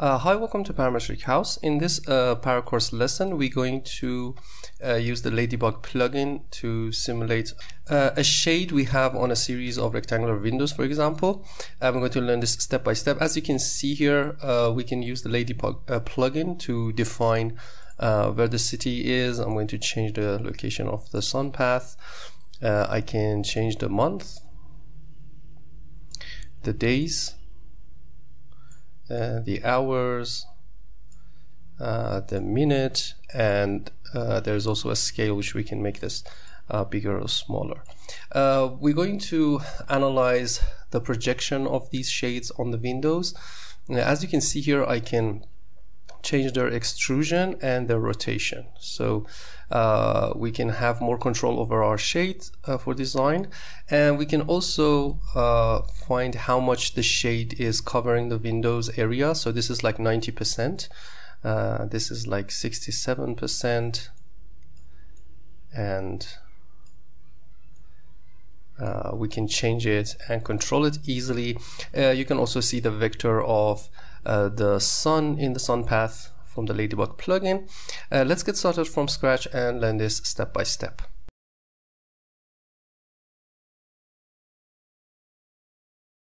Uh, hi, welcome to Parametric House. In this uh, ParaCourse lesson, we're going to uh, use the Ladybug plugin to simulate uh, a shade we have on a series of rectangular windows, for example. I'm going to learn this step by step. As you can see here, uh, we can use the Ladybug uh, plugin to define where the city is. I'm going to change the location of the sun path. I can change the month, the days, uh, the hours, uh, the minute, and uh, there's also a scale which we can make this uh, bigger or smaller. We're going to analyze the projection of these shades on the windows. As you can see here, I can change their extrusion and their rotation. So uh, we can have more control over our shade uh, for design and we can also uh, find how much the shade is covering the windows area. So this is like 90%. Uh, this is like 67% and uh, we can change it and control it easily. Uh, you can also see the vector of uh, the sun in the sun path from the Ladybug plugin. Uh, let's get started from scratch and learn this step by step.